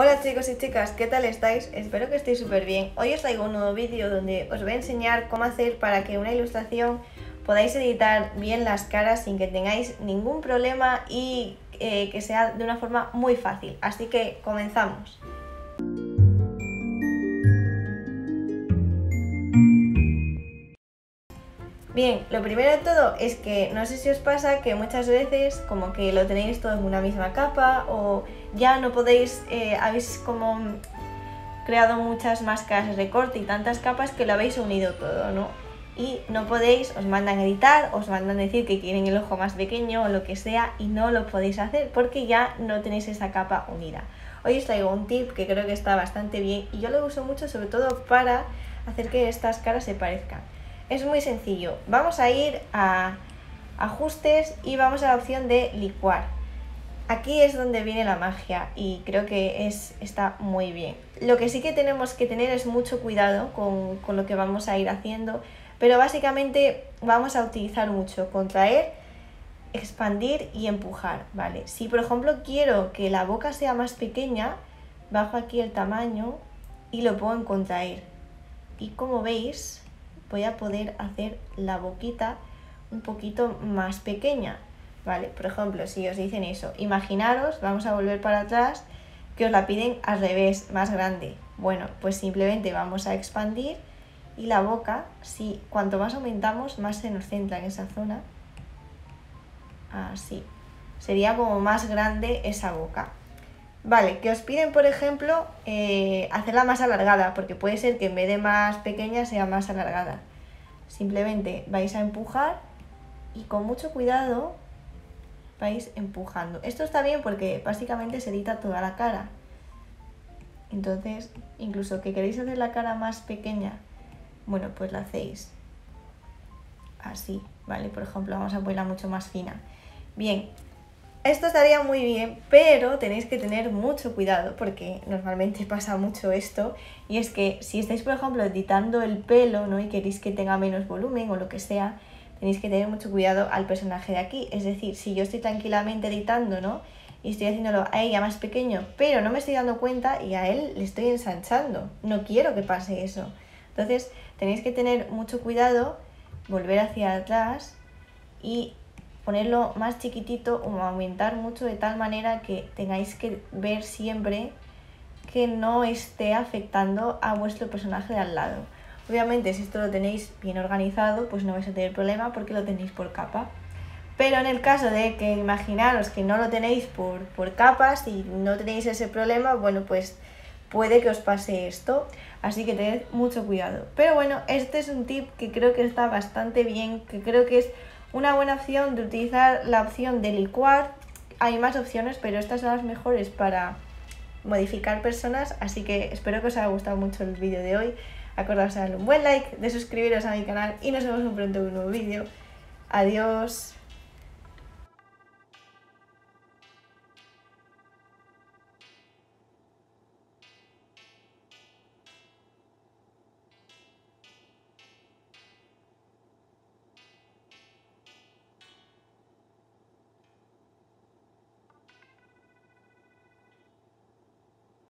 Hola chicos y chicas, ¿qué tal estáis? Espero que estéis súper bien. Hoy os traigo un nuevo vídeo donde os voy a enseñar cómo hacer para que una ilustración podáis editar bien las caras sin que tengáis ningún problema y eh, que sea de una forma muy fácil. Así que comenzamos. Bien, lo primero de todo es que no sé si os pasa que muchas veces como que lo tenéis todo en una misma capa o ya no podéis, eh, habéis como creado muchas máscaras de recorte y tantas capas que lo habéis unido todo, ¿no? Y no podéis, os mandan editar, os mandan decir que quieren el ojo más pequeño o lo que sea y no lo podéis hacer porque ya no tenéis esa capa unida. Hoy os traigo un tip que creo que está bastante bien y yo lo uso mucho sobre todo para hacer que estas caras se parezcan. Es muy sencillo. Vamos a ir a ajustes y vamos a la opción de licuar. Aquí es donde viene la magia y creo que es, está muy bien. Lo que sí que tenemos que tener es mucho cuidado con, con lo que vamos a ir haciendo, pero básicamente vamos a utilizar mucho contraer, expandir y empujar, ¿vale? Si por ejemplo quiero que la boca sea más pequeña, bajo aquí el tamaño y lo pongo en contraer. Y como veis, voy a poder hacer la boquita un poquito más pequeña, ¿vale? Por ejemplo, si os dicen eso, imaginaros, vamos a volver para atrás, que os la piden al revés, más grande. Bueno, pues simplemente vamos a expandir y la boca, si cuanto más aumentamos, más se nos centra en esa zona. Así. Sería como más grande esa boca. Vale, que os piden, por ejemplo, eh, hacerla más alargada, porque puede ser que en vez de más pequeña sea más alargada. Simplemente vais a empujar y con mucho cuidado vais empujando. Esto está bien porque básicamente se edita toda la cara. Entonces, incluso que queréis hacer la cara más pequeña, bueno, pues la hacéis así, ¿vale? Por ejemplo, vamos a ponerla mucho más fina. Bien, esto estaría muy bien, pero tenéis que tener mucho cuidado porque normalmente pasa mucho esto y es que si estáis, por ejemplo, editando el pelo ¿no? y queréis que tenga menos volumen o lo que sea, tenéis que tener mucho cuidado al personaje de aquí. Es decir, si yo estoy tranquilamente editando ¿no? y estoy haciéndolo a ella más pequeño, pero no me estoy dando cuenta y a él le estoy ensanchando. No quiero que pase eso. Entonces tenéis que tener mucho cuidado, volver hacia atrás y ponerlo más chiquitito o aumentar mucho de tal manera que tengáis que ver siempre que no esté afectando a vuestro personaje de al lado. Obviamente si esto lo tenéis bien organizado pues no vais a tener problema porque lo tenéis por capa. Pero en el caso de que imaginaros que no lo tenéis por, por capas y no tenéis ese problema, bueno pues puede que os pase esto. Así que tened mucho cuidado. Pero bueno, este es un tip que creo que está bastante bien, que creo que es una buena opción de utilizar la opción de licuar. Hay más opciones, pero estas son las mejores para modificar personas, así que espero que os haya gustado mucho el vídeo de hoy. Acordaos de darle un buen like, de suscribiros a mi canal y nos vemos muy pronto en un nuevo vídeo. Adiós.